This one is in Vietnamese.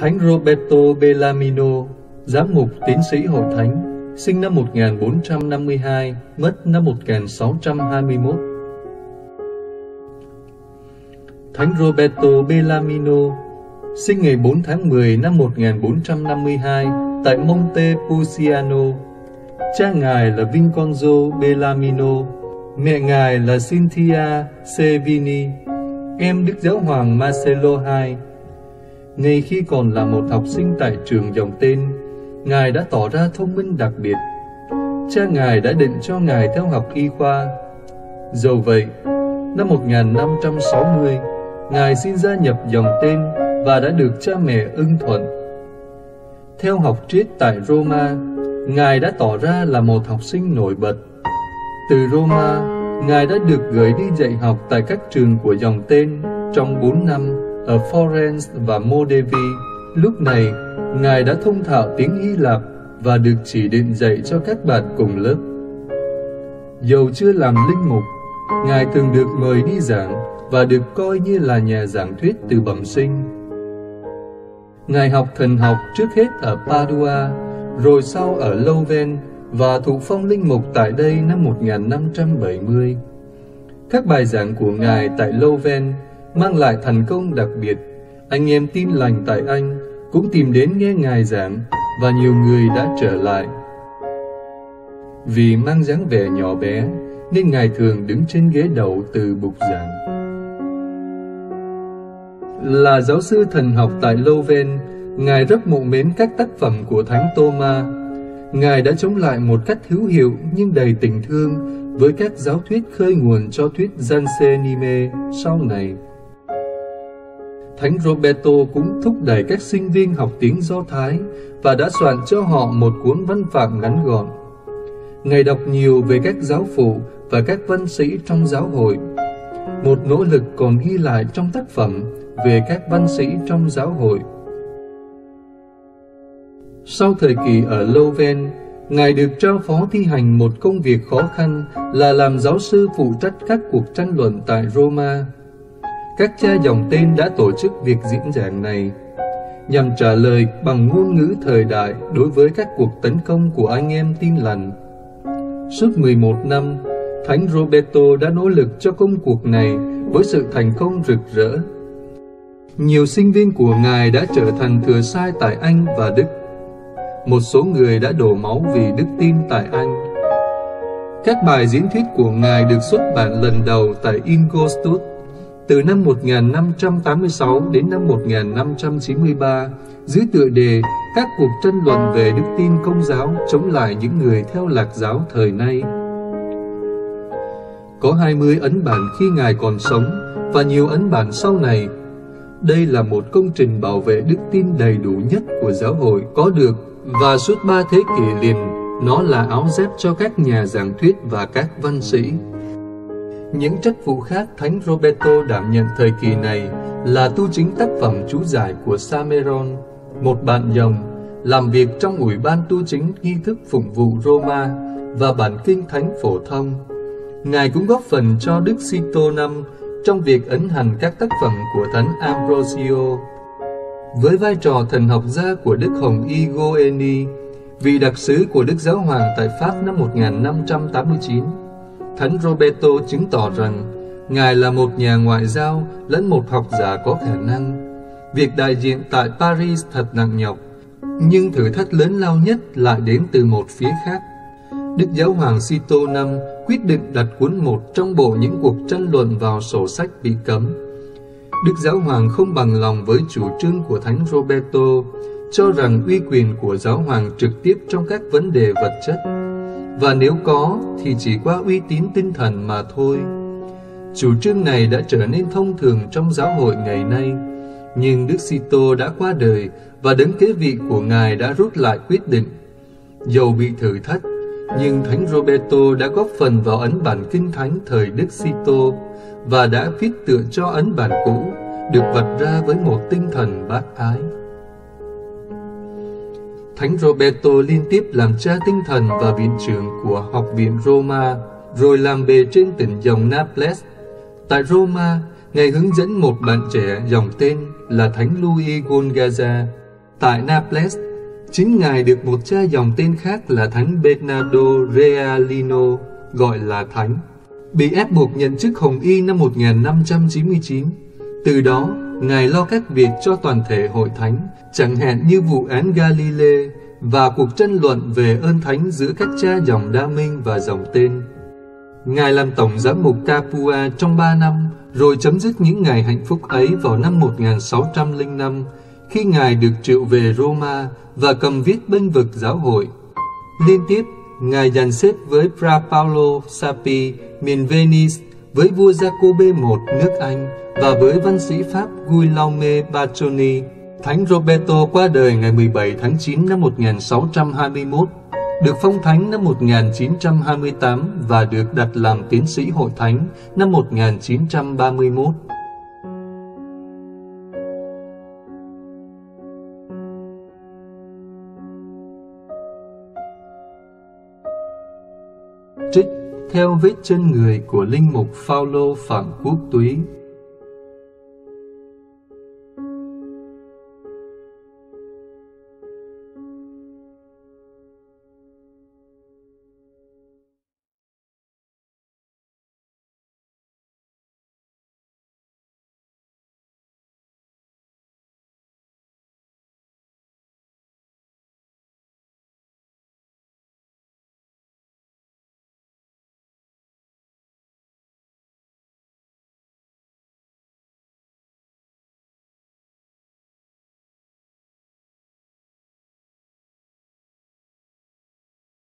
Thánh Roberto Bellamino, giám mục tiến sĩ hội thánh, sinh năm 1452, mất năm 1621. Thánh Roberto Bellamino, sinh ngày 4 tháng 10 năm 1452 tại Monte Pusiano. Cha ngài là Vincenzo Bellamino, mẹ ngài là Cynthia Sevini, em Đức Giáo Hoàng Marcelo II. Ngay khi còn là một học sinh tại trường dòng tên, Ngài đã tỏ ra thông minh đặc biệt. Cha Ngài đã định cho Ngài theo học y khoa. Dầu vậy, năm 1560, Ngài xin gia nhập dòng tên và đã được cha mẹ ưng thuận. Theo học triết tại Roma, Ngài đã tỏ ra là một học sinh nổi bật. Từ Roma, Ngài đã được gửi đi dạy học tại các trường của dòng tên trong 4 năm ở Florence và Modevi. Lúc này, Ngài đã thông thạo tiếng Hy Lạp và được chỉ định dạy cho các bạn cùng lớp. Dầu chưa làm linh mục, Ngài thường được mời đi giảng và được coi như là nhà giảng thuyết từ bẩm sinh. Ngài học thần học trước hết ở Padua, rồi sau ở Louvain và thụ phong linh mục tại đây năm 1570. Các bài giảng của Ngài tại Louvain mang lại thành công đặc biệt. Anh em tin lành tại Anh cũng tìm đến nghe Ngài giảng và nhiều người đã trở lại. Vì mang dáng vẻ nhỏ bé nên Ngài thường đứng trên ghế đầu từ bục giảng. Là giáo sư thần học tại Louvain, Ngài rất mộ mến các tác phẩm của Thánh Thomas. Ngài đã chống lại một cách hữu hiệu nhưng đầy tình thương với các giáo thuyết khơi nguồn cho thuyết Jansenime sau này. Thánh Roberto cũng thúc đẩy các sinh viên học tiếng Do Thái và đã soạn cho họ một cuốn văn phạm ngắn gọn. Ngài đọc nhiều về các giáo phụ và các văn sĩ trong giáo hội. Một nỗ lực còn ghi lại trong tác phẩm về các văn sĩ trong giáo hội. Sau thời kỳ ở Louvain, Ngài được trao phó thi hành một công việc khó khăn là làm giáo sư phụ trách các cuộc tranh luận tại Roma. Các cha dòng tên đã tổ chức việc diễn giảng này nhằm trả lời bằng ngôn ngữ thời đại đối với các cuộc tấn công của anh em tin lành. Suốt 11 năm, Thánh Roberto đã nỗ lực cho công cuộc này với sự thành công rực rỡ. Nhiều sinh viên của Ngài đã trở thành thừa sai tại Anh và Đức. Một số người đã đổ máu vì đức tin tại Anh. Các bài diễn thuyết của Ngài được xuất bản lần đầu tại Ingolstadt từ năm 1586 đến năm 1593 dưới tựa đề các cuộc tranh luận về đức tin công giáo chống lại những người theo lạc giáo thời nay. Có 20 ấn bản khi Ngài còn sống và nhiều ấn bản sau này. Đây là một công trình bảo vệ đức tin đầy đủ nhất của giáo hội có được và suốt ba thế kỷ liền, nó là áo dép cho các nhà giảng thuyết và các văn sĩ. Những chức vụ khác Thánh Roberto đảm nhận thời kỳ này là tu chính tác phẩm chú giải của Sameron, một bạn dòng, làm việc trong ủy ban tu chính nghi thức phụng vụ Roma và bản kinh thánh phổ thông. Ngài cũng góp phần cho Đức Sito năm trong việc ấn hành các tác phẩm của Thánh Ambrosio. Với vai trò thần học gia của Đức Hồng Igoeni, vị đặc sứ của Đức Giáo Hoàng tại Pháp năm 1589, Thánh Roberto chứng tỏ rằng Ngài là một nhà ngoại giao lẫn một học giả có khả năng. Việc đại diện tại Paris thật nặng nhọc, nhưng thử thách lớn lao nhất lại đến từ một phía khác. Đức Giáo hoàng Sito năm quyết định đặt cuốn một trong bộ những cuộc tranh luận vào sổ sách bị cấm. Đức Giáo hoàng không bằng lòng với chủ trương của Thánh Roberto, cho rằng uy quyền của Giáo hoàng trực tiếp trong các vấn đề vật chất và nếu có thì chỉ qua uy tín tinh thần mà thôi. Chủ trương này đã trở nên thông thường trong giáo hội ngày nay, nhưng Đức Sito đã qua đời và đấng kế vị của Ngài đã rút lại quyết định. Dầu bị thử thách, nhưng Thánh Roberto đã góp phần vào ấn bản kinh thánh thời Đức Sito và đã viết tựa cho ấn bản cũ, được vạch ra với một tinh thần bác ái. Thánh Roberto liên tiếp làm cha tinh thần và viện trưởng của Học viện Roma, rồi làm bề trên tỉnh dòng Naples. Tại Roma, Ngài hướng dẫn một bạn trẻ dòng tên là Thánh Louis Gonzaga Tại Naples, chính Ngài được một cha dòng tên khác là Thánh Bernardo Realino gọi là Thánh, bị ép buộc nhận chức Hồng Y năm 1599. Từ đó, Ngài lo các việc cho toàn thể hội thánh, chẳng hạn như vụ án Galile và cuộc tranh luận về ơn thánh giữa các cha dòng Đa Minh và dòng tên. Ngài làm tổng giám mục Capua trong 3 năm, rồi chấm dứt những ngày hạnh phúc ấy vào năm 1605, khi Ngài được triệu về Roma và cầm viết bênh vực giáo hội. Liên tiếp, Ngài dàn xếp với Fra Paolo Sapi, miền Venice, với vua Jacob I nước Anh và với văn sĩ Pháp Guillaume Baccioni. Thánh Roberto qua đời ngày 17 tháng 9 năm 1621, được phong thánh năm 1928 và được đặt làm tiến sĩ hội thánh năm 1931. Trích theo vết chân người của linh mục Phaolô Phạm Quốc Túy.